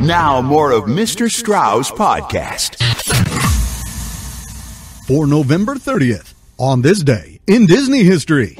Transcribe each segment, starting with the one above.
Now, more of Mr. Strauss podcast. For November 30th, on this day in Disney history.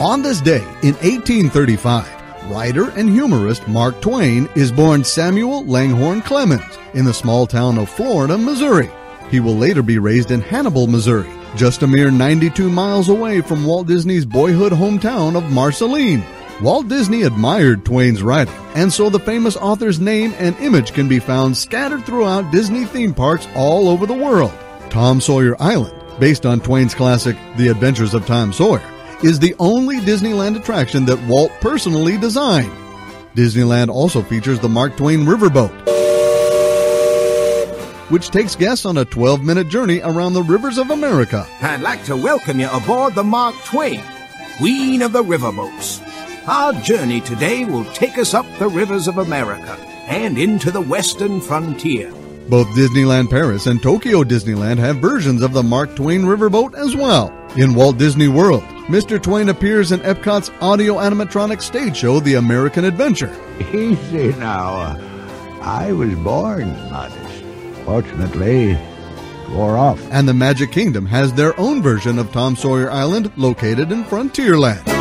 On this day in 1835, writer and humorist Mark Twain is born Samuel Langhorne Clemens in the small town of Florida, Missouri. He will later be raised in Hannibal, Missouri, just a mere 92 miles away from Walt Disney's boyhood hometown of Marceline. Walt Disney admired Twain's writing, and so the famous author's name and image can be found scattered throughout Disney theme parks all over the world. Tom Sawyer Island, based on Twain's classic The Adventures of Tom Sawyer, is the only Disneyland attraction that Walt personally designed. Disneyland also features the Mark Twain Riverboat, which takes guests on a 12 minute journey around the rivers of America. I'd like to welcome you aboard the Mark Twain, Queen of the Riverboats. Our journey today will take us up the rivers of America and into the western frontier. Both Disneyland Paris and Tokyo Disneyland have versions of the Mark Twain Riverboat as well. In Walt Disney World, Mr. Twain appears in Epcot's audio animatronic stage show, The American Adventure. Easy now. I was born modest. Fortunately, wore off. And the Magic Kingdom has their own version of Tom Sawyer Island located in Frontierland.